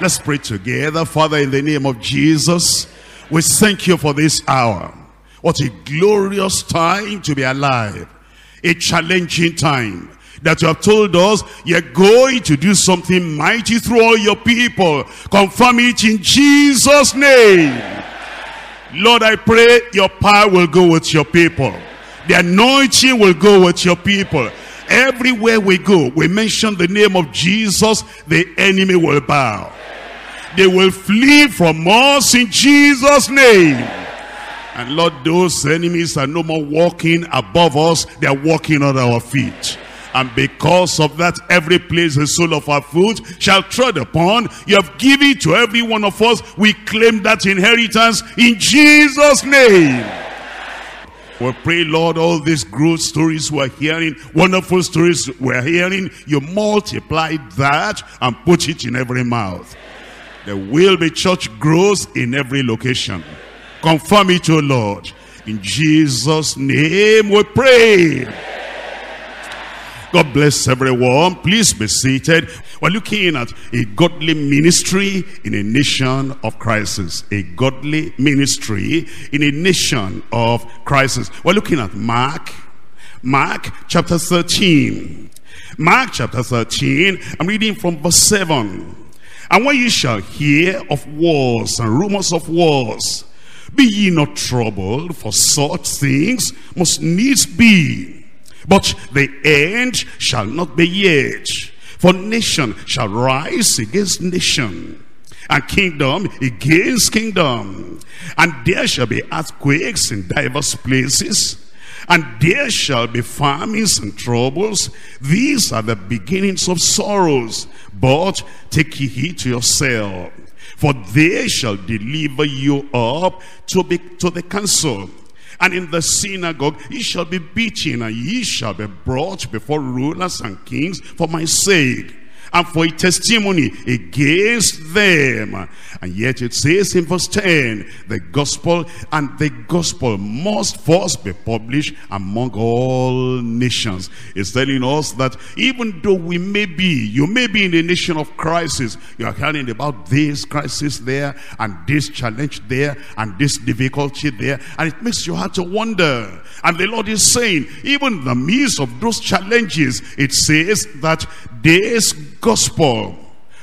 Let's pray together. Father, in the name of Jesus, we thank you for this hour. What a glorious time to be alive. A challenging time that you have told us you're going to do something mighty through all your people. Confirm it in Jesus' name. Lord, I pray your power will go with your people. The anointing will go with your people. Everywhere we go, we mention the name of Jesus, the enemy will bow. They will flee from us in Jesus' name. And Lord, those enemies are no more walking above us, they are walking on our feet. And because of that, every place the sole of our foot shall tread upon. You have given to every one of us. We claim that inheritance in Jesus' name. We pray, Lord, all these growth stories we're hearing, wonderful stories we're hearing, you multiply that and put it in every mouth. There will be church growth in every location. Confirm it, O Lord. In Jesus' name we pray. God bless everyone. Please be seated. We're looking at a godly ministry in a nation of crisis. A godly ministry in a nation of crisis. We're looking at Mark. Mark chapter 13. Mark chapter 13. I'm reading from verse 7. And when ye shall hear of wars and rumors of wars, be ye not troubled, for such things must needs be but the end shall not be yet. For nation shall rise against nation, and kingdom against kingdom. And there shall be earthquakes in diverse places, and there shall be famines and troubles. These are the beginnings of sorrows. But take heed to yourself, for they shall deliver you up to, be, to the council and in the synagogue ye shall be beaten, and ye shall be brought before rulers and kings for my sake and for a testimony against them. And yet it says in verse 10, the gospel and the gospel must first be published among all nations. It's telling us that even though we may be, you may be in a nation of crisis, you are hearing about this crisis there, and this challenge there, and this difficulty there, and it makes you hard to wonder. And the Lord is saying, even the midst of those challenges, it says that this gospel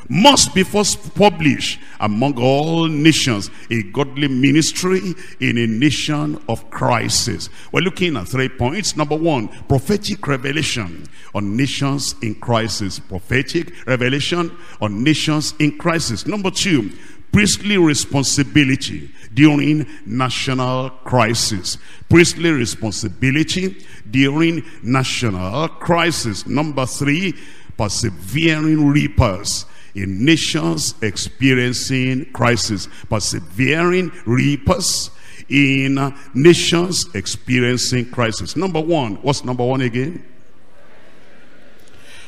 must be first published among all nations a godly ministry in a nation of crisis. We're looking at three points. Number one prophetic revelation on nations in crisis. Prophetic revelation on nations in crisis. Number two priestly responsibility during national crisis. Priestly responsibility during national crisis. Number three persevering reapers in nations experiencing crisis. Persevering reapers in nations experiencing crisis. Number one, what's number one again?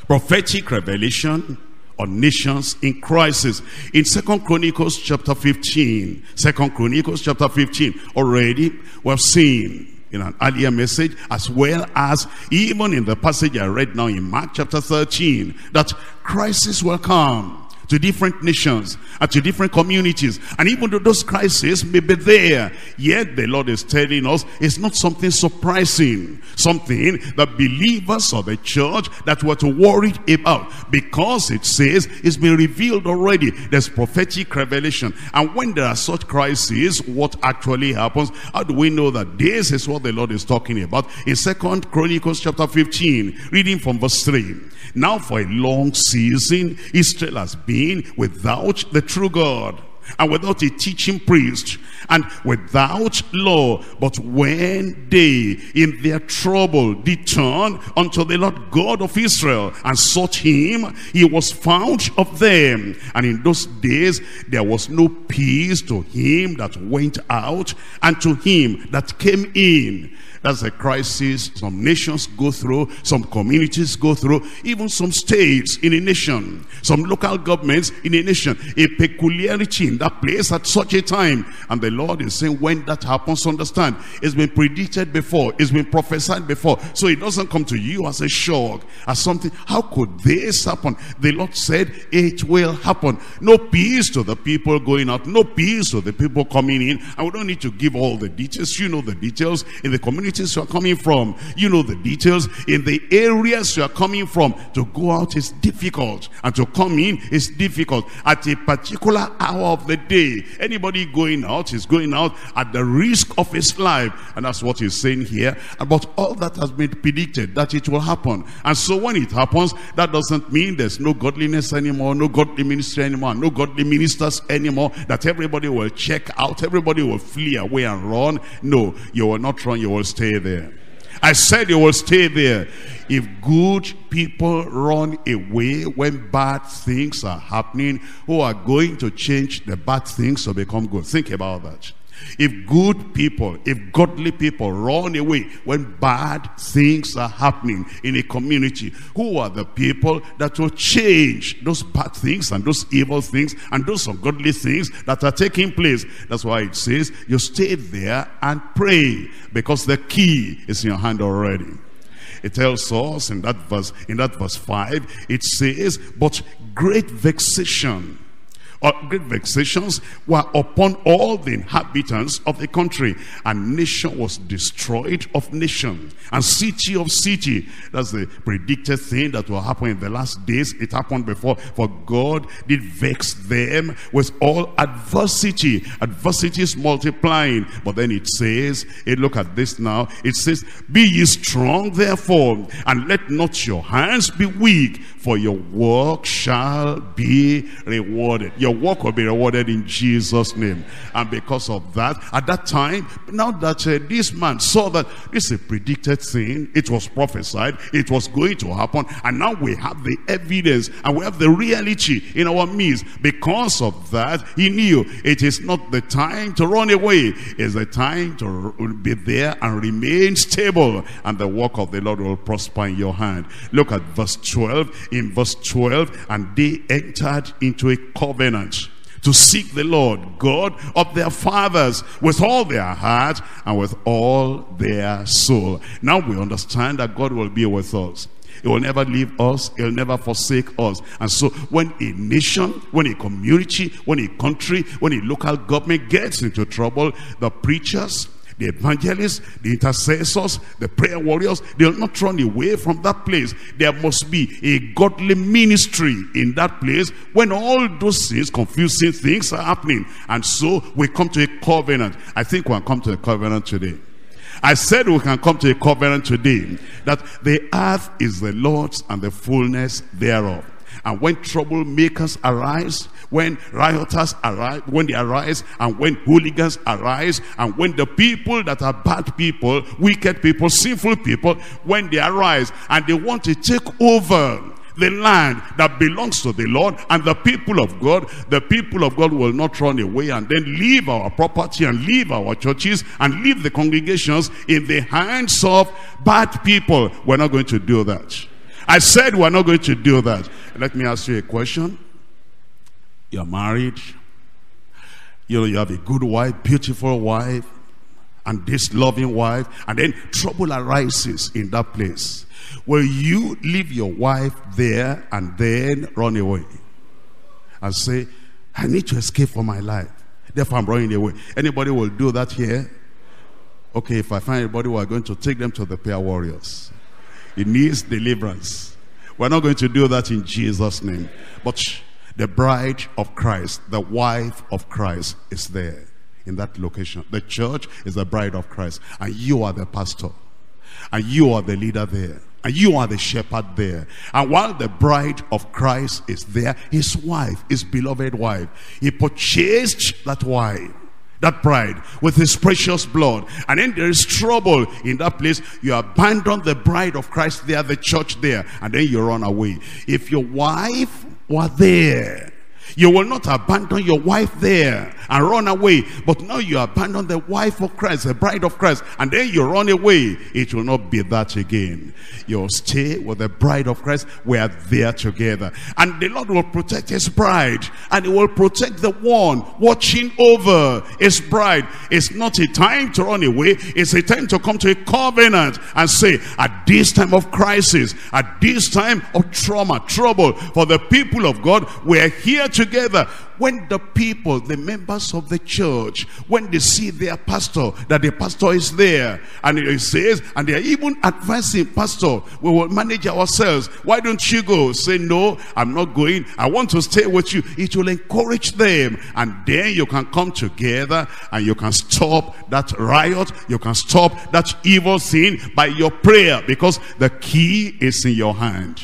Prophetic revelation on nations in crisis. In Second Chronicles chapter 15, Second Chronicles chapter 15, already we've seen in an earlier message as well as even in the passage I read now in Mark chapter 13 that crisis will come to different nations and to different communities. And even though those crises may be there, yet the Lord is telling us it's not something surprising, something that believers of the church that were to worry about because it says it's been revealed already. There's prophetic revelation. And when there are such crises, what actually happens? How do we know that this is what the Lord is talking about? In Second Chronicles chapter 15, reading from verse 3. Now for a long season, Israel has been without the true God and without a teaching priest and without law. But when they in their trouble did turn unto the Lord God of Israel and sought him, he was found of them. And in those days there was no peace to him that went out and to him that came in. That's a crisis some nations go through, some communities go through, even some states in a nation, some local governments in a nation, a peculiarity in that place at such a time. And the Lord is saying when that happens, understand, it's been predicted before, it's been prophesied before. So it doesn't come to you as a shock, as something, how could this happen? The Lord said it will happen. No peace to the people going out, no peace to the people coming in. And we don't need to give all the details. You know the details in the community communities you are coming from. You know the details. In the areas you are coming from, to go out is difficult. And to come in is difficult. At a particular hour of the day, anybody going out is going out at the risk of his life. And that's what he's saying here. About all that has been predicted, that it will happen. And so when it happens, that doesn't mean there's no godliness anymore, no godly ministry anymore, no godly ministers anymore, that everybody will check out, everybody will flee away and run. No, you will not run, you will stay there. I said you will stay there. If good people run away when bad things are happening, who are going to change the bad things to become good? Think about that. If good people, if godly people run away when bad things are happening in a community, who are the people that will change those bad things and those evil things and those ungodly things that are taking place? That's why it says you stay there and pray because the key is in your hand already. It tells us in that verse, in that verse 5, it says, but great vexation great vexations were upon all the inhabitants of the country. And nation was destroyed of nation. And city of city. That's the predicted thing that will happen in the last days. It happened before. For God did vex them with all adversity. Adversity is multiplying. But then it says, hey, look at this now. It says, Be ye strong therefore, and let not your hands be weak, for your work shall be rewarded. Your work will be rewarded in Jesus' name. And because of that, at that time, now that uh, this man saw that this is a predicted thing, it was prophesied, it was going to happen, and now we have the evidence and we have the reality in our midst. Because of that, he knew it is not the time to run away, it's the time to be there and remain stable, and the work of the Lord will prosper in your hand. Look at verse 12. In verse 12, and they entered into a covenant to seek the Lord God of their fathers with all their heart and with all their soul. Now we understand that God will be with us. He will never leave us. He'll never forsake us. And so when a nation, when a community, when a country, when a local government gets into trouble, the preachers, the evangelists, the intercessors, the prayer warriors, they'll not run away from that place. There must be a godly ministry in that place when all those things, confusing things are happening. And so we come to a covenant. I think we'll come to a covenant today. I said we can come to a covenant today that the earth is the Lord's and the fullness thereof. And when troublemakers arise, when rioters arise, when they arise, and when hooligans arise, and when the people that are bad people, wicked people, sinful people, when they arise and they want to take over the land that belongs to the Lord and the people of God, the people of God will not run away and then leave our property and leave our churches and leave the congregations in the hands of bad people. We're not going to do that. I said we're not going to do that. Let me ask you a question. You're married. You know, you have a good wife, beautiful wife, and this loving wife, and then trouble arises in that place. Will you leave your wife there and then run away? And say, I need to escape for my life. Therefore, I'm running away. Anybody will do that here? Okay, if I find anybody, we're going to take them to the prayer warriors. It needs deliverance. We're not going to do that in Jesus' name. But the bride of Christ, the wife of Christ is there in that location. The church is the bride of Christ. And you are the pastor. And you are the leader there. And you are the shepherd there. And while the bride of Christ is there, his wife, his beloved wife, he purchased that wife that bride with his precious blood. And then there is trouble in that place. You abandon the bride of christ there the church there and then you run away. If your wife were there You will not abandon your wife there and run away. But now you abandon the wife of Christ, the bride of Christ, and then you run away. It will not be that again. You'll stay with the bride of Christ. We are there together. And the Lord will protect his bride. And he will protect the one watching over his bride. It's not a time to run away. It's a time to come to a covenant and say, at this time of crisis, at this time of trauma, trouble, for the people of God, we are here together when the people, the members of the church, when they see their pastor, that the pastor is there, and he says, and they are even advising, pastor, we will manage ourselves. Why don't you go? Say, no, I'm not going. I want to stay with you. It will encourage them. And then you can come together and you can stop that riot. You can stop that evil thing by your prayer because the key is in your hand.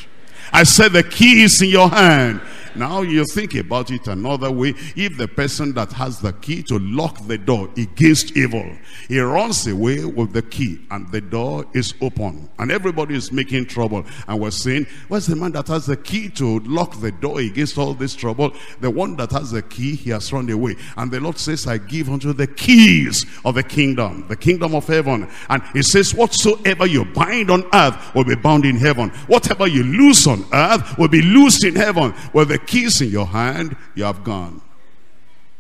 I said the key is in your hand. Now you think about it another way. If the person that has the key to lock the door against evil, he runs away with the key and the door is open and everybody is making trouble. And we're saying, where's the man that has the key to lock the door against all this trouble? The one that has the key, he has run away. And the Lord says, I give unto the keys of the kingdom, the kingdom of heaven. And he says, whatsoever you bind on earth will be bound in heaven. Whatever you loose on earth will be loosed in heaven. Well, the keys in your hand, you have gone.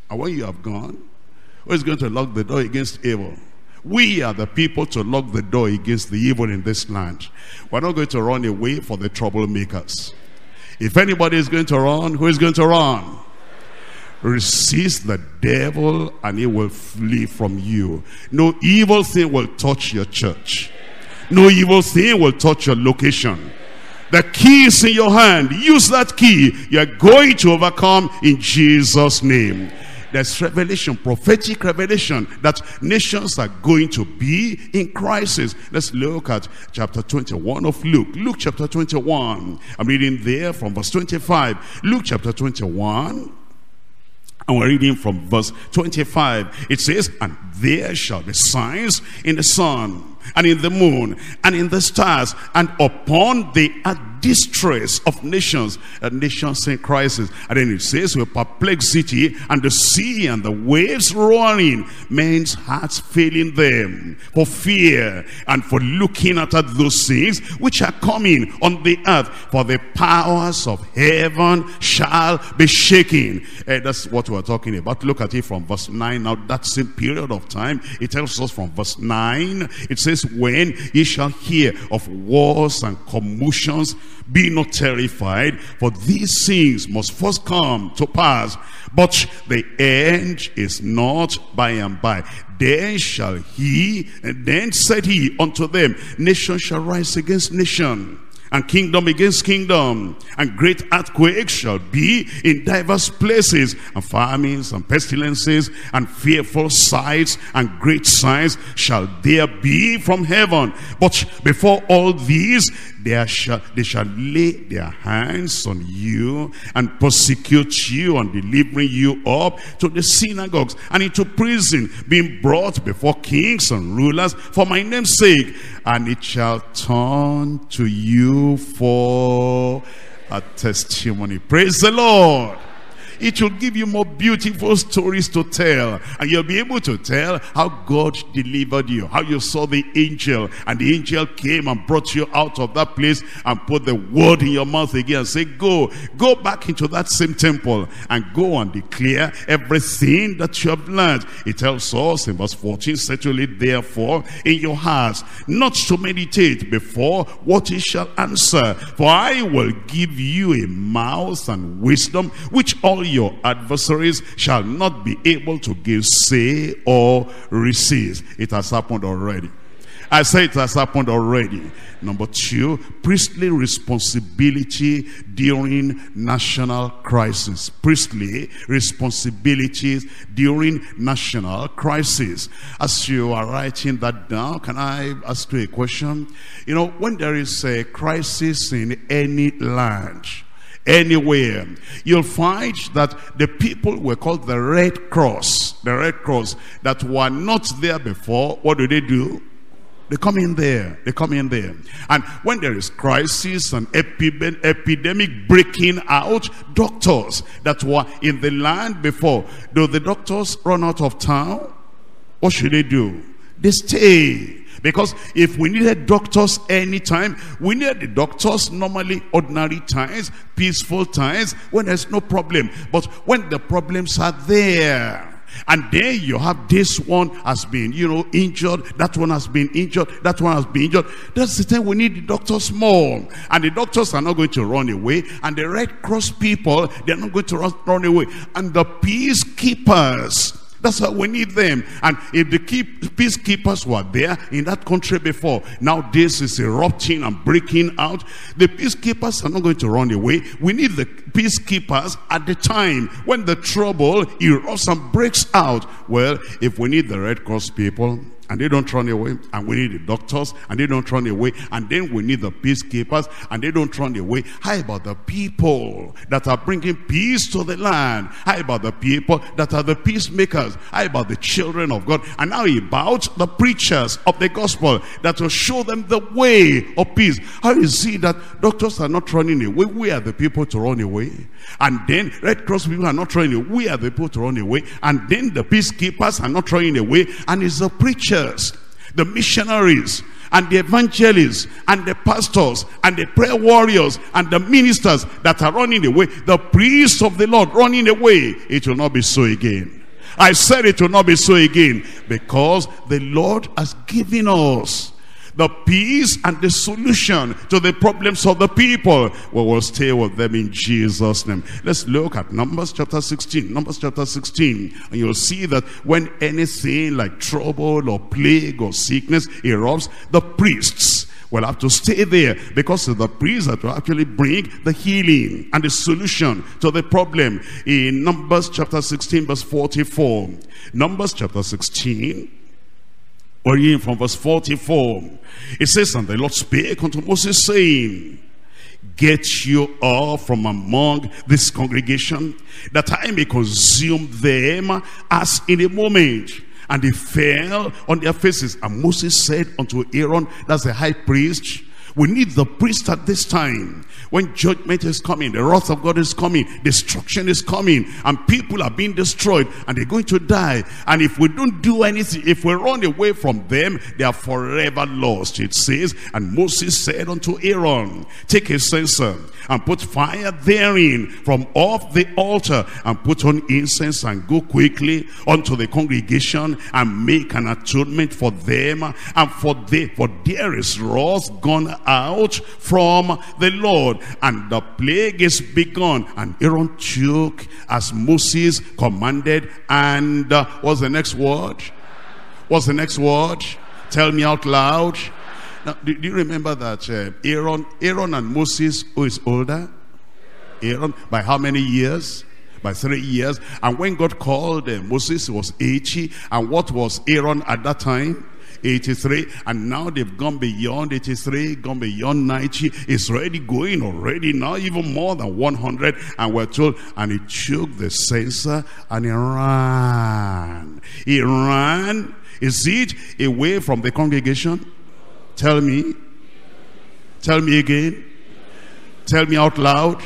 And when you have gone, who is going to lock the door against evil? We are the people to lock the door against the evil in this land. We're not going to run away for the troublemakers. If anybody is going to run, who is going to run? Resist the devil and he will flee from you. No evil thing will touch your church. No evil thing will touch your location. The key is in your hand. Use that key. You're going to overcome in Jesus' name. There's revelation, prophetic revelation that nations are going to be in crisis. Let's look at chapter 21 of Luke. Luke chapter 21. I'm reading there from verse 25. Luke chapter 21. And we're reading from verse 25. It says, And there shall be signs in the sun and in the moon and in the stars and upon the distress of nations uh, nations in crisis. And then it says with perplexity and the sea and the waves roaring men's hearts failing them for fear and for looking at those things which are coming on the earth for the powers of heaven shall be shaken. Uh, that's what we're talking about. Look at it from verse 9 now that same period of time it tells us from verse 9 it says when ye shall hear of wars and commotions, be not terrified, for these things must first come to pass. But the end is not by and by. Then shall he, and then said he unto them, Nation shall rise against nation and kingdom against kingdom and great earthquakes shall be in diverse places and famines and pestilences and fearful sights and great signs shall there be from heaven but before all these they shall, they shall lay their hands on you and persecute you and delivering you up to the synagogues and into prison, being brought before kings and rulers for my name's sake. And it shall turn to you for a testimony. Praise the Lord. It will give you more beautiful stories to tell. And you'll be able to tell how God delivered you. How you saw the angel. And the angel came and brought you out of that place and put the word in your mouth again. And say, go. Go back into that same temple. And go and declare everything that you have learned. It tells us in verse 14, settle it therefore in your hearts. Not to meditate before what he shall answer. For I will give you a mouth and wisdom which all your adversaries shall not be able to give say or resist. It has happened already. I say it has happened already. Number two, priestly responsibility during national crisis. Priestly responsibilities during national crisis. As you are writing that down, can I ask you a question? You know, when there is a crisis in any land, anywhere. You'll find that the people were called the Red Cross. The Red Cross that were not there before. What do they do? They come in there. They come in there. And when there is crisis and epidemic breaking out, doctors that were in the land before, do the doctors run out of town? What should they do? They stay. Because if we needed doctors anytime, we needed the doctors normally ordinary times, peaceful times, when there's no problem. But when the problems are there, and then you have this one has been, you know, injured. That one has been injured. That one has been injured. That's the time we need the doctors more. And the doctors are not going to run away. And the Red Cross people, they're not going to run, run away. And the peacekeepers, that's why we need them. And if the keep, peacekeepers were there in that country before, now this is erupting and breaking out. The peacekeepers are not going to run away. We need the peacekeepers at the time when the trouble erupts and breaks out. Well, if we need the Red Cross people, and they don't run away and we need the doctors and they don't run away and then we need the peacekeepers and they don't run away. How about the people that are bringing peace to the land? How about the people that are the peacemakers? How about the children of God? And now about the preachers of the gospel that will show them the way of peace. How you see that doctors are not running away? We are the people to run away. And then Red Cross people are not running away. We are the people to run away. And then the peacekeepers are not running away. And it's the preacher preachers, the missionaries, and the evangelists, and the pastors, and the prayer warriors, and the ministers that are running away, the priests of the Lord running away, it will not be so again. I said it will not be so again because the Lord has given us the peace and the solution to the problems of the people. We will stay with them in Jesus' name. Let's look at Numbers chapter 16. Numbers chapter 16. And you'll see that when anything like trouble or plague or sickness erupts, the priests will have to stay there because the priests that will actually bring the healing and the solution to the problem. In Numbers chapter 16 verse 44. Numbers chapter 16 we're reading from verse 44. It says, And the Lord spake unto Moses, saying, Get you off from among this congregation, that I may consume them as in a moment. And they fell on their faces. And Moses said unto Aaron, that's the high priest, we need the priest at this time. When judgment is coming, the wrath of God is coming, destruction is coming, and people are being destroyed, and they're going to die. And if we don't do anything, if we run away from them, they are forever lost. It says, and Moses said unto Aaron, take a censer and put fire therein from off the altar and put on incense and go quickly unto the congregation and make an atonement for them and for they for there is wrath gone out from the Lord and the plague is begun and Aaron took as Moses commanded and uh, what's the next word what's the next word tell me out loud now, do, do you remember that uh, Aaron, Aaron and Moses, who is older? Aaron, by how many years? By three years. And when God called uh, Moses, was 80. And what was Aaron at that time? 83 and now they've gone beyond 83 gone beyond 90 it's already going already now even more than 100 and we're told and he took the censer and he ran he ran is it away from the congregation Tell me. Tell me again. Tell me out loud.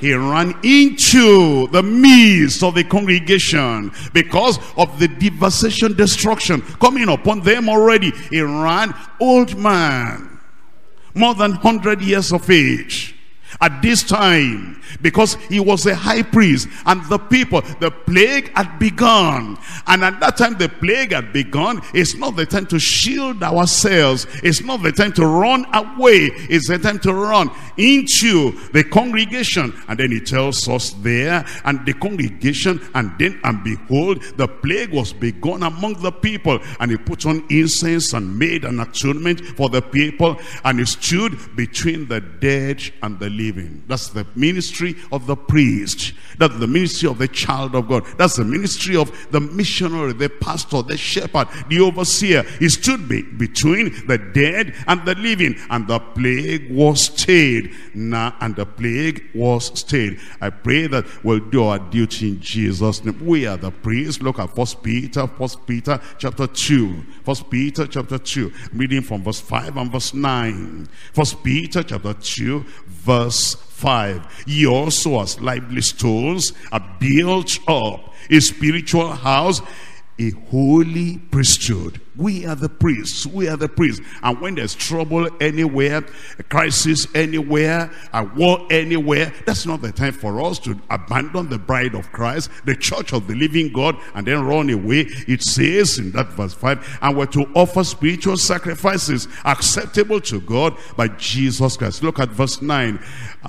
He ran into the midst of the congregation because of the devastation, destruction coming upon them already. He ran, old man, more than 100 years of age at this time because he was a high priest and the people the plague had begun. And at that time the plague had begun. It's not the time to shield ourselves. It's not the time to run away. It's the time to run into the congregation. And then he tells us there and the congregation and then and behold the plague was begun among the people. And he put on incense and made an atonement for the people. And he stood between the dead and the living. That's the ministry of the priest. That's the ministry of the child of God. That's the ministry of the missionary, the pastor, the shepherd, the overseer. He stood be between the dead and the living. And the plague was stayed. Now, and the plague was stayed. I pray that we'll do our duty in Jesus' name. We are the priests. Look at First Peter, First Peter chapter 2. First Peter chapter 2. reading from verse 5 and verse 9. First Peter chapter 2, verse 5. Ye also as lively stones are built up a spiritual house, a holy priesthood we are the priests. We are the priests. And when there's trouble anywhere, a crisis anywhere, a war anywhere, that's not the time for us to abandon the bride of Christ, the church of the living God, and then run away. It says in that verse 5, and we're to offer spiritual sacrifices acceptable to God by Jesus Christ. Look at verse 9.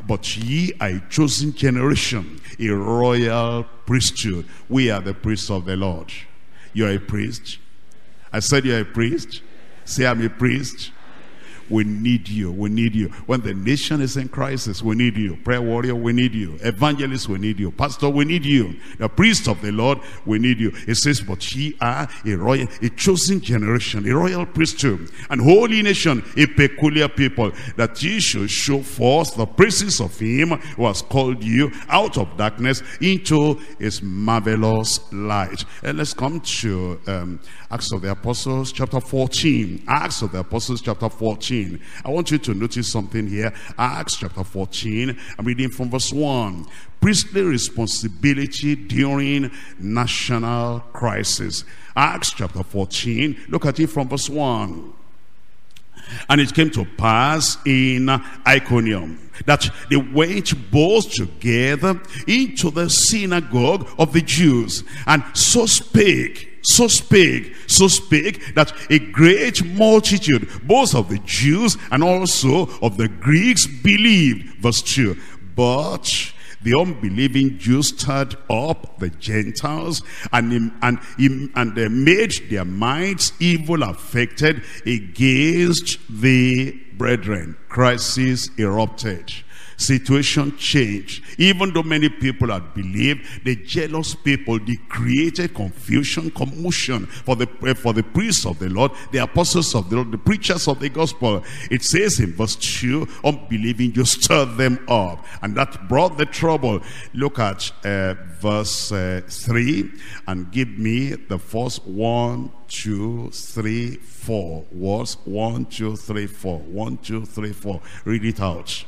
But ye are a chosen generation, a royal priesthood. We are the priests of the Lord. You are a priest I said you're a priest. Say I'm a priest. We need you. We need you. When the nation is in crisis, we need you. Prayer warrior, we need you. Evangelist, we need you. Pastor, we need you. The priest of the Lord, we need you. It says, but ye are a royal, a chosen generation, a royal priesthood, and holy nation, a peculiar people, that ye should show forth the praises of him who has called you out of darkness into his marvelous light. And let's come to um, Acts of the Apostles, chapter 14. Acts of the Apostles, chapter 14. 14. I want you to notice something here. Acts chapter 14. I'm reading from verse 1. Priestly responsibility during national crisis. Acts chapter 14. Look at it from verse 1. And it came to pass in Iconium that they went both together into the synagogue of the Jews and so spake so spake, so spake that a great multitude, both of the Jews and also of the Greeks, believed. Verse 2. But the unbelieving Jews stirred up the Gentiles and, and, and they made their minds evil affected against the brethren. Crisis erupted situation changed. Even though many people had believed, the jealous people, they created confusion, commotion for the, eh, for the priests of the Lord, the apostles of the Lord, the preachers of the gospel. It says in verse 2, unbelieving, you stirred them up. And that brought the trouble. Look at uh, verse uh, 3 and give me the first one, two, three, four words. One, two, three, four. One, two, three, four. Read it out.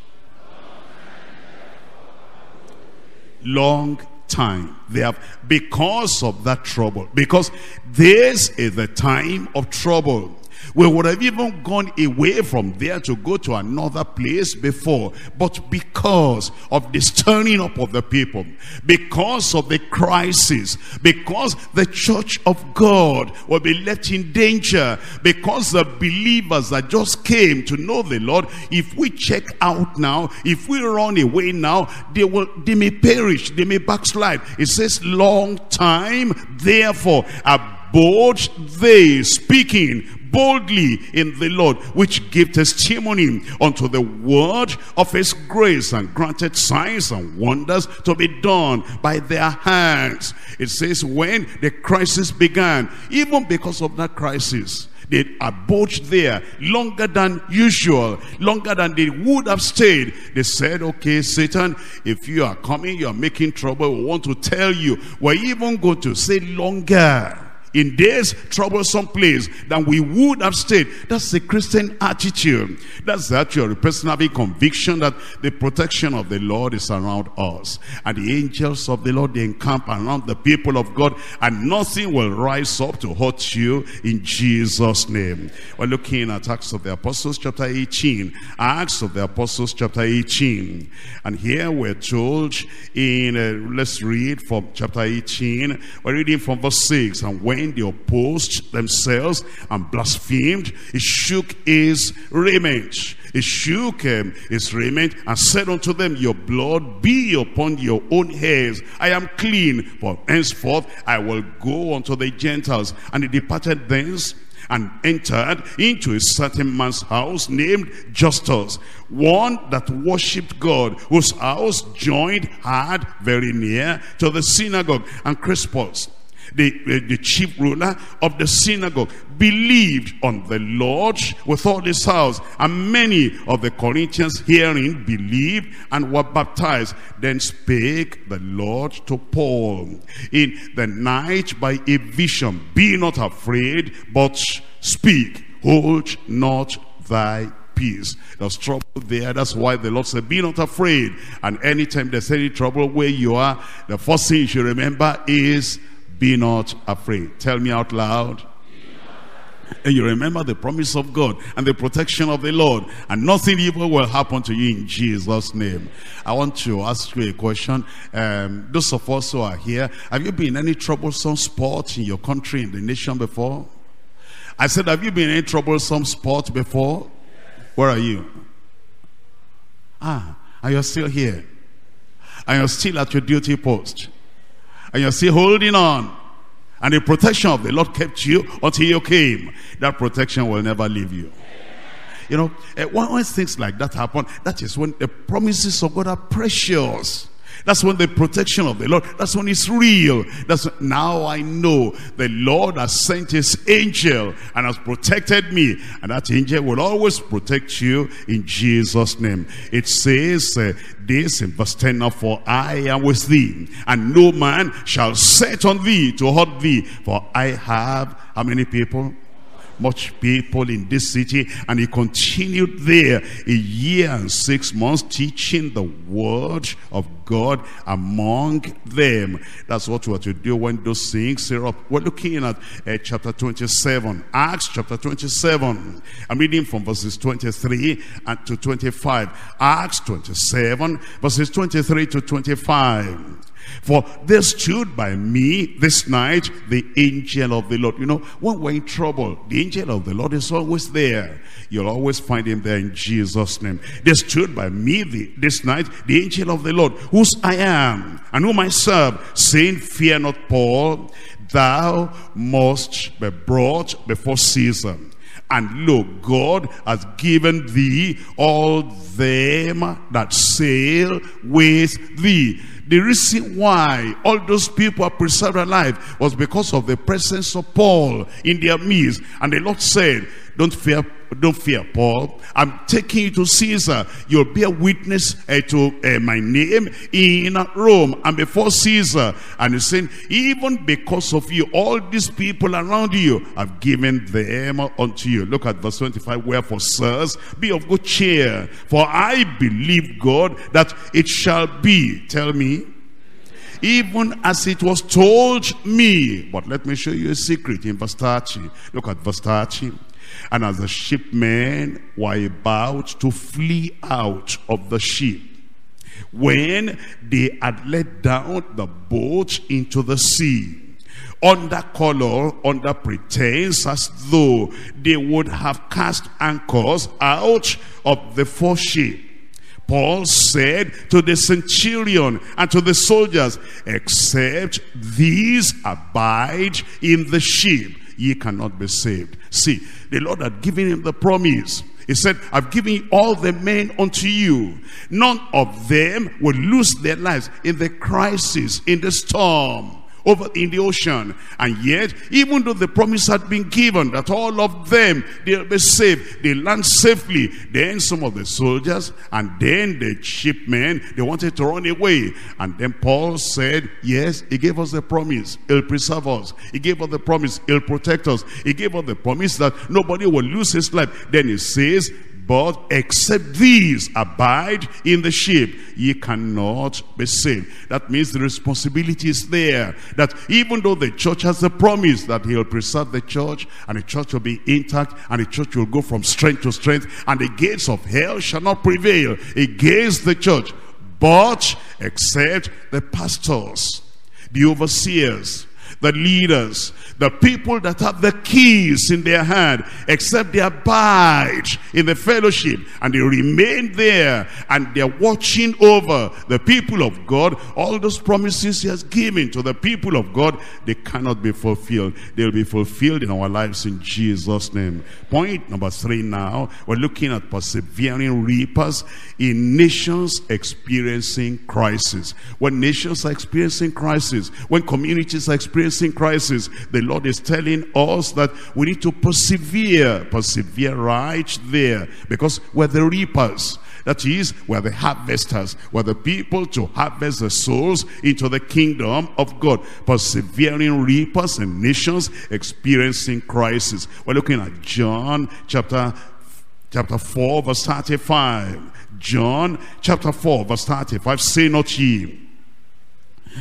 Long time. They have, because of that trouble, because this is the time of trouble. We would have even gone away from there to go to another place before. But because of the stirring up of the people, because of the crisis, because the church of God will be left in danger, because the believers that just came to know the Lord, if we check out now, if we run away now, they will they may perish, they may backslide. It says long time, therefore, abode they speaking boldly in the Lord, which gave testimony unto the word of his grace and granted signs and wonders to be done by their hands. It says when the crisis began, even because of that crisis, they abode there longer than usual, longer than they would have stayed. They said, okay, Satan, if you are coming, you are making trouble, we want to tell you, we're even going to say longer in this troublesome place than we would have stayed. That's the Christian attitude. That's the attitude of person having conviction that the protection of the Lord is around us. And the angels of the Lord, they encamp around the people of God and nothing will rise up to hurt you in Jesus' name. We're looking at Acts of the Apostles chapter 18. Acts of the Apostles chapter 18. And here we're told in, uh, let's read from chapter 18. We're reading from verse 6. And when they opposed themselves and blasphemed, he shook his raiment. He shook um, his raiment and said unto them, Your blood be upon your own heads. I am clean, for henceforth I will go unto the Gentiles. And he departed thence and entered into a certain man's house named Justus, one that worshipped God, whose house joined hard very near to the synagogue. And Crispus, the, the chief ruler of the synagogue, believed on the Lord with all his house. And many of the Corinthians hearing believed and were baptized. Then spake the Lord to Paul in the night by a vision. Be not afraid, but speak. Hold not thy peace. There's trouble there. That's why the Lord said, be not afraid. And anytime there's any trouble where you are, the first thing you should remember is be not afraid. Tell me out loud. And you remember the promise of God and the protection of the Lord. And nothing evil will happen to you in Jesus' name. I want to ask you a question. Um, those of us who are here, have you been in any troublesome spot in your country, in the nation before? I said, have you been in any troublesome spot before? Where are you? Ah, and you're still here. And you're still at your duty post and you're still holding on. And the protection of the Lord kept you until you came. That protection will never leave you. You know, eh, when, things like that happen, that is when the promises of God are precious. That's when the protection of the Lord, that's when it's real. That's when, now I know the Lord has sent his angel and has protected me. And that angel will always protect you in Jesus' name. It says uh, this in verse 10, For I am with thee, and no man shall set on thee to hurt thee. For I have, how many people? Much people in this city and he continued there a year and six months teaching the word of God among them. That's what we are to do when those things are up. We're looking at uh, chapter 27, Acts chapter 27. I'm reading from verses 23 and to 25. Acts 27, verses 23 to 25. For there stood by me this night the angel of the Lord. You know, when we're in trouble, the angel of the Lord is always there. You'll always find him there in Jesus' name. There stood by me the, this night the angel of the Lord, whose I am, and whom I serve, saying, Fear not, Paul, thou must be brought before Caesar. And look, God has given thee all them that sail with thee. The reason why all those people are preserved alive was because of the presence of Paul in their midst. And the Lord said, don't fear, don't fear, Paul. I'm taking you to Caesar. You'll be a witness uh, to uh, my name in Rome and before Caesar. And he's saying, even because of you, all these people around you, I've given them unto you. Look at verse 25. Wherefore, sirs, be of good cheer. For I believe God that it shall be. Tell me even as it was told me. But let me show you a secret in verse 30. Look at verse 30. And as the shipmen were about to flee out of the ship, when they had let down the boat into the sea, under color, under pretense, as though they would have cast anchors out of the foreship. Paul said to the centurion and to the soldiers, except these abide in the ship, ye cannot be saved. See, the Lord had given him the promise. He said, I've given all the men unto you. None of them will lose their lives in the crisis, in the storm over in the ocean. And yet, even though the promise had been given that all of them, they'll be saved, they land safely, then some of the soldiers and then the shipmen, they wanted to run away. And then Paul said, yes, he gave us the promise. He'll preserve us. He gave us the promise. He'll protect us. He gave us the promise that nobody will lose his life. Then he says, but except these abide in the ship, ye cannot be saved. That means the responsibility is there. That even though the church has the promise that he'll preserve the church, and the church will be intact, and the church will go from strength to strength, and the gates of hell shall not prevail against the church. But except the pastors, the overseers, the leaders, the people that have the keys in their hand, except they abide in the fellowship and they remain there and they're watching over the people of God, all those promises he has given to the people of God, they cannot be fulfilled. They'll be fulfilled in our lives in Jesus' name. Point number three now, we're looking at persevering reapers in nations experiencing crisis. When nations are experiencing crisis, when communities are experiencing crisis, the Lord is telling us that we need to persevere, persevere right there, because we're the reapers. That is, we're the harvesters. We're the people to harvest the souls into the kingdom of God. Persevering reapers and nations experiencing crisis. We're looking at John chapter, chapter 4 verse 35. John chapter 4 verse 35. Say not ye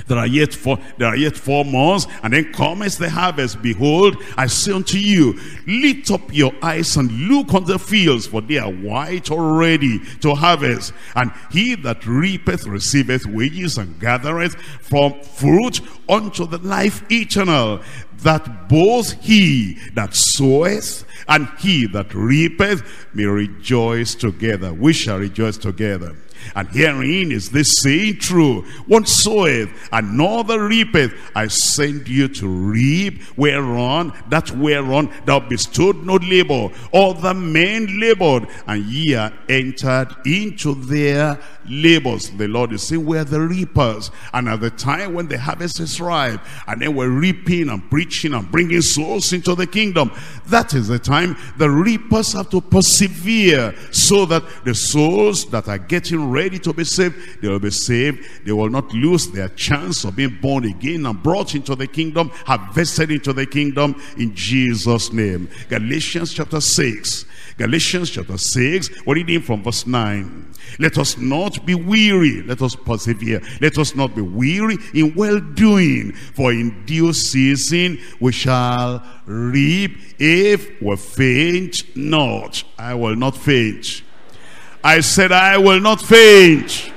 there are yet four, there are yet four months, and then cometh the harvest. Behold, I say unto you, lift up your eyes and look on the fields, for they are white already to harvest. And he that reapeth receiveth wages and gathereth from fruit unto the life eternal, that both he that soweth and he that reapeth may rejoice together. We shall rejoice together. And herein is this saying true. One soweth, another reapeth. I send you to reap whereon, that whereon thou bestowed no labor. Other men labored, and ye are entered into their labors. The Lord is saying, we're the reapers. And at the time when the harvest is ripe, and then we're reaping and preaching and bringing souls into the kingdom, that is the time the reapers have to persevere so that the souls that are getting ready to be saved, they will be saved. They will not lose their chance of being born again and brought into the kingdom, harvested into the kingdom in Jesus' name. Galatians chapter 6. Galatians chapter 6, we're reading from verse 9. Let us not be weary, let us persevere. Let us not be weary in well-doing, for in due season we shall reap if we faint not. I will not faint. I said I will not faint.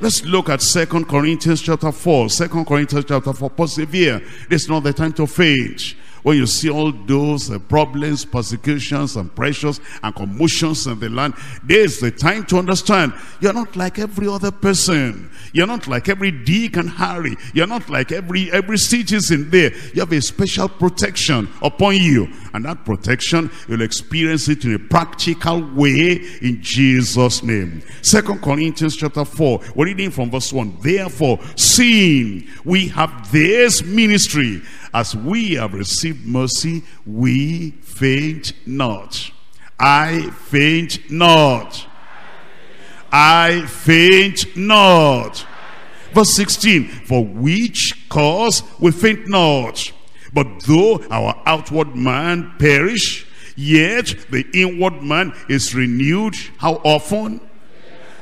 Let's look at Second Corinthians chapter 4. Second Corinthians chapter 4. Persevere. Is not the time to faint when you see all those uh, problems, persecutions, and pressures, and commotions in the land, there's the time to understand you're not like every other person. You're not like every Dick and Harry. You're not like every, every citizen there. You have a special protection upon you. And that protection, you'll experience it in a practical way in Jesus' name. Second Corinthians chapter 4, we're reading from verse 1. Therefore, seeing we have this ministry, as we have received mercy, we faint not. I faint not. I faint not. Verse 16, for which cause we faint not. But though our outward man perish, yet the inward man is renewed. How often?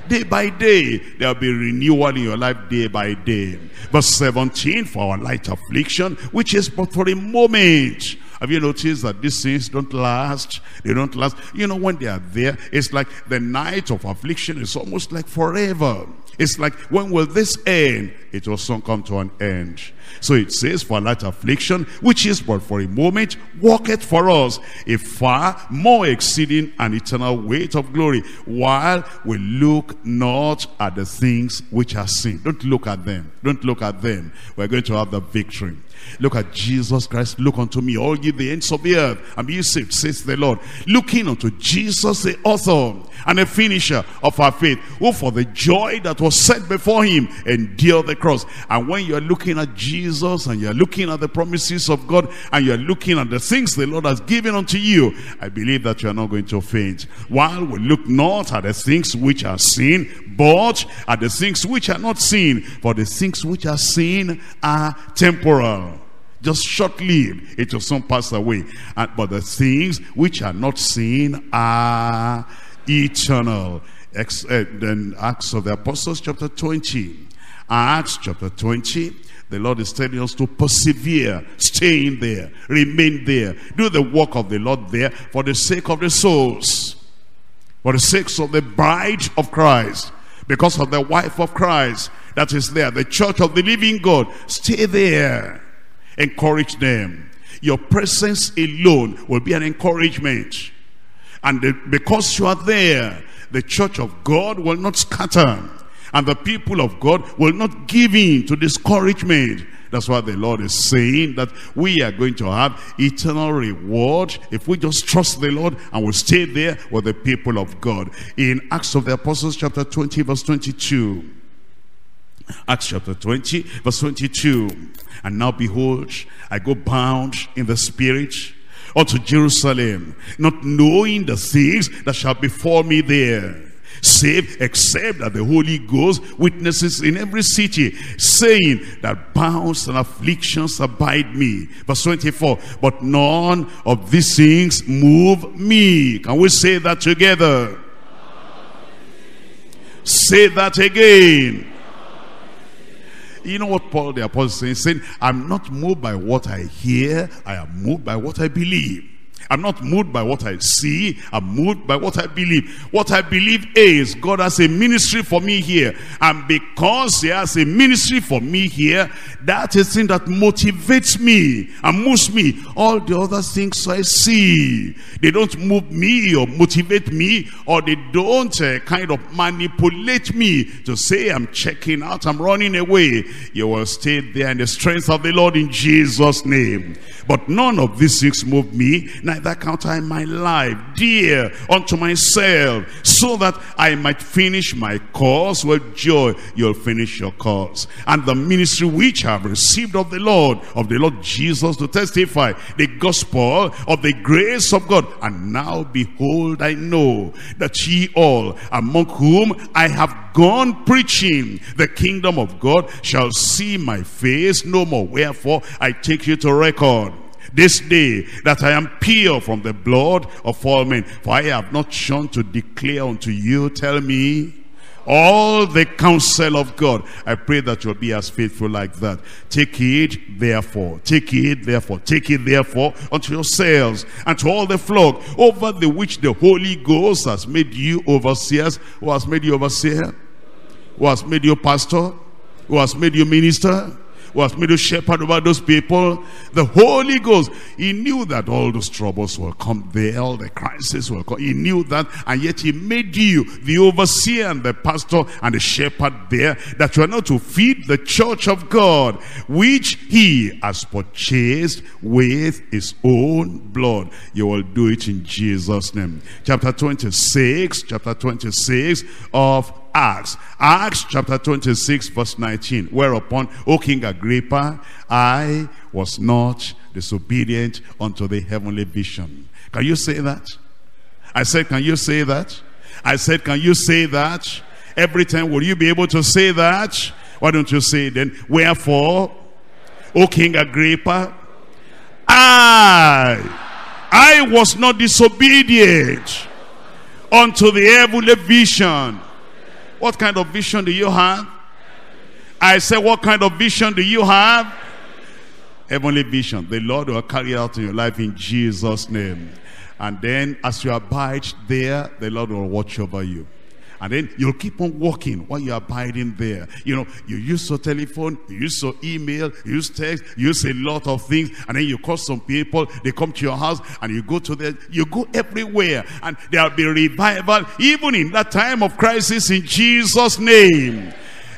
Day by day. There'll be renewal in your life day by day. Verse 17, for our light affliction, which is but for a moment. Have you noticed that these things don't last? They don't last. You know, when they are there, it's like the night of affliction is almost like forever. It's like, when will this end? It will soon come to an end. So it says, for light affliction, which is but for a moment, worketh for us a far more exceeding and eternal weight of glory, while we look not at the things which are seen. Don't look at them. Don't look at them. We're going to have the victory. Look at Jesus Christ. Look unto me, all ye the ends of the earth, and be saved, says the Lord. Looking unto Jesus, the author and the finisher of our faith, who for the joy that was set before him endured the cross. And when you're looking at Jesus and you're looking at the promises of God and you're looking at the things the Lord has given unto you, I believe that you're not going to faint. While we look not at the things which are seen, but at the things which are not seen. For the things which are seen are temporal just short-lived it will soon pass away. And, but the things which are not seen are eternal. Ex, uh, then acts of the apostles chapter 20 acts chapter 20 the Lord is telling us to persevere, stay in there, remain there, do the work of the Lord there for the sake of the souls, for the sake of the bride of Christ, because of the wife of Christ that is there, the church of the living God. Stay there Encourage them. Your presence alone will be an encouragement. And the, because you are there, the church of God will not scatter. And the people of God will not give in to discouragement. That's why the Lord is saying that we are going to have eternal reward if we just trust the Lord and we stay there with the people of God. In Acts of the Apostles chapter 20 verse 22. Acts chapter 20 verse 22. And now behold, I go bound in the spirit unto Jerusalem, not knowing the things that shall befall me there save except that the Holy Ghost witnesses in every city, saying that bounds and afflictions abide me. Verse 24, but none of these things move me. Can we say that together? Say that again. You know what Paul the apostle is saying? I'm not moved by what I hear. I am moved by what I believe. I'm not moved by what I see. I'm moved by what I believe. What I believe is God has a ministry for me here. And because he has a ministry for me here, that is thing that motivates me and moves me. All the other things I see, they don't move me or motivate me or they don't uh, kind of manipulate me to say I'm checking out, I'm running away. You will stay there in the strength of the Lord in Jesus' name. But none of these things move me, neither count I my life dear unto myself, so that I might finish my course with joy. You'll finish your course. And the ministry which I have received of the Lord, of the Lord Jesus to testify the gospel of the grace of God. And now behold, I know that ye all, among whom I have gone preaching the kingdom of God, shall see my face no more. Wherefore, I take you to record this day that I am pure from the blood of all men. For I have not shunned to declare unto you, tell me, all the counsel of God. I pray that you'll be as faithful like that. Take it, therefore. Take it, therefore. Take it, therefore, unto yourselves and to all the flock over the which the Holy Ghost has made you overseers. Who has made you overseer? Who has made you pastor? Who has made you minister? Was made a shepherd over those people. The Holy Ghost, he knew that all those troubles will come there, all the crises will come. He knew that, and yet he made you the overseer and the pastor and the shepherd there, that you are not to feed the church of God, which he has purchased with his own blood. You will do it in Jesus' name. Chapter 26, chapter 26 of Acts. Acts chapter 26 verse 19. Whereupon, O King Agrippa, I was not disobedient unto the heavenly vision. Can you say that? I said, can you say that? I said, can you say that? Every time, will you be able to say that? Why don't you say then? Wherefore, O King Agrippa, I, I was not disobedient unto the heavenly vision what kind of vision do you have? I said, what kind of vision do you have? Heavenly vision. The Lord will carry out in your life in Jesus' name. And then as you abide there, the Lord will watch over you. And then you'll keep on walking while you're abiding there. You know, you use your telephone, you use your email, you use text, you use a lot of things. And then you call some people, they come to your house and you go to them. You go everywhere. And there'll be revival even in that time of crisis in Jesus' name.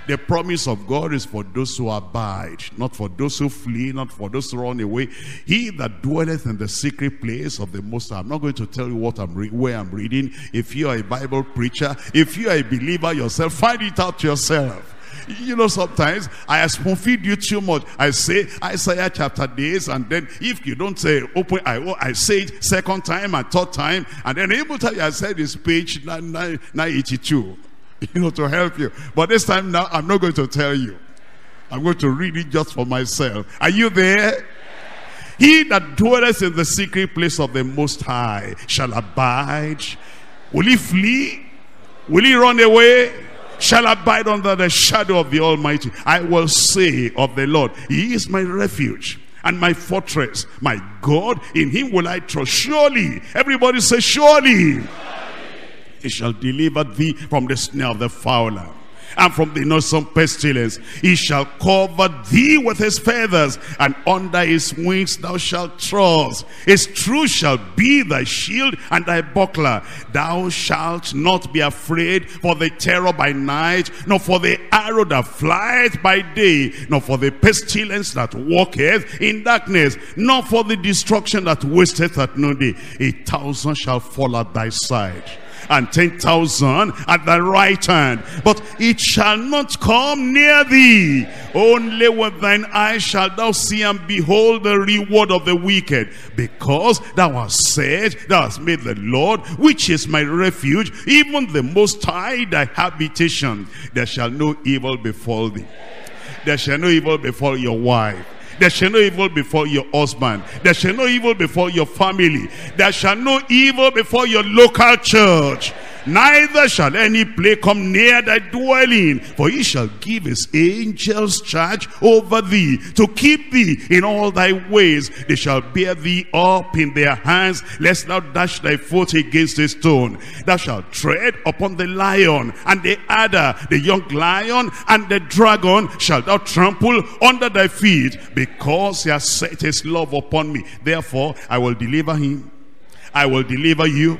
The promise of God is for those who abide, not for those who flee, not for those who run away. He that dwelleth in the secret place of the Most High. I'm not going to tell you what I'm where I'm reading. If you are a Bible preacher, if you are a believer yourself, find it out yourself. You know, sometimes I spoon feed you too much. I say Isaiah chapter days, and then if you don't say open, I, oh, I say it second time and third time, and then able to I said this page 982 you know, to help you. But this time now, I'm not going to tell you. I'm going to read it just for myself. Are you there? He that dwelleth in the secret place of the Most High shall abide. Will he flee? Will he run away? Shall abide under the shadow of the Almighty. I will say of the Lord, He is my refuge and my fortress, my God. In Him will I trust. Surely, everybody say, surely. surely. He shall deliver thee from the snare of the fowler and from the noisome pestilence. He shall cover thee with his feathers, and under his wings thou shalt trust. His truth shall be thy shield and thy buckler. Thou shalt not be afraid for the terror by night, nor for the arrow that flieth by day, nor for the pestilence that walketh in darkness, nor for the destruction that wasteth at noonday. A thousand shall fall at thy side and 10,000 at the right hand. But it shall not come near thee. Only with thine eyes shalt thou see and behold the reward of the wicked. Because thou hast said, thou hast made the Lord, which is my refuge, even the most high thy habitation. There shall no evil befall thee. There shall no evil befall your wife there shall no evil before your husband. There shall no evil before your family. There shall no evil before your local church neither shall any plague come near thy dwelling. For he shall give his angels charge over thee, to keep thee in all thy ways. They shall bear thee up in their hands, lest thou dash thy foot against a stone. Thou shalt tread upon the lion and the adder, the young lion and the dragon shalt thou trample under thy feet, because he has set his love upon me. Therefore, I will deliver him. I will deliver you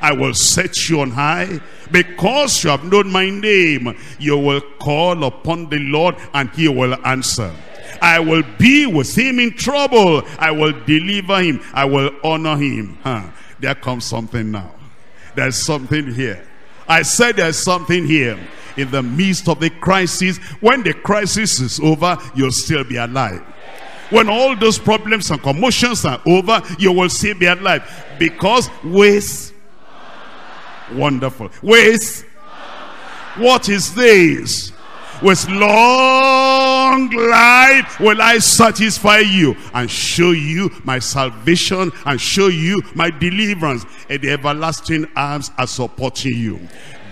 I will set you on high. Because you have known my name, you will call upon the Lord and he will answer. I will be with him in trouble. I will deliver him. I will honor him. Huh. There comes something now. There's something here. I said there's something here. In the midst of the crisis, when the crisis is over, you'll still be alive. When all those problems and commotions are over, you will still be alive. Because with Wonderful. With what is this? With long life will I satisfy you and show you my salvation and show you my deliverance. And the everlasting arms are supporting you.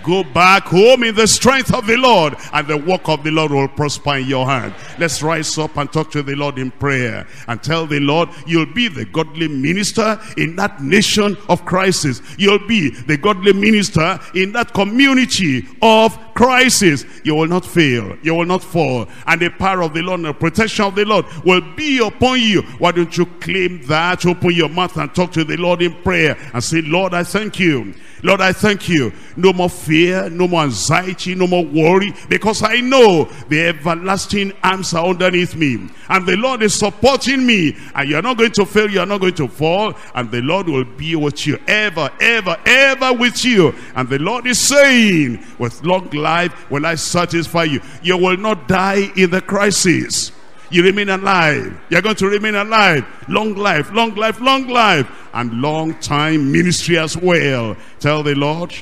Go back home in the strength of the Lord and the work of the Lord will prosper in your hand. Let's rise up and talk to the Lord in prayer and tell the Lord you'll be the godly minister in that nation of crisis. You'll be the godly minister in that community of crisis. You will not fail. You will not fall. And the power of the Lord and the protection of the Lord will be upon you. Why don't you claim that? Open your mouth and talk to the Lord in prayer and say, Lord, I thank you Lord, I thank you. No more fear, no more anxiety, no more worry, because I know the everlasting arms are underneath me. And the Lord is supporting me. And you're not going to fail, you're not going to fall. And the Lord will be with you ever, ever, ever with you. And the Lord is saying, with long life will I satisfy you. You will not die in the crisis you remain alive. You're going to remain alive. Long life, long life, long life. And long time ministry as well. Tell the Lord.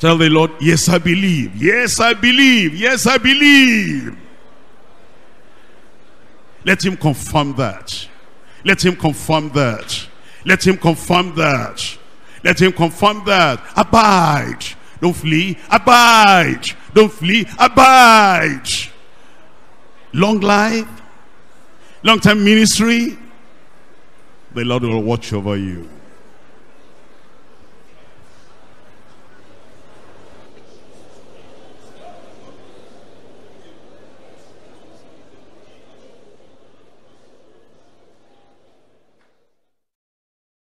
Tell the Lord, yes, I believe. Yes, I believe. Yes, I believe. Let him confirm that. Let him confirm that. Let him confirm that. Let him confirm that. Abide. Don't flee. Abide. Don't flee. Abide long life, long time ministry, the Lord will watch over you.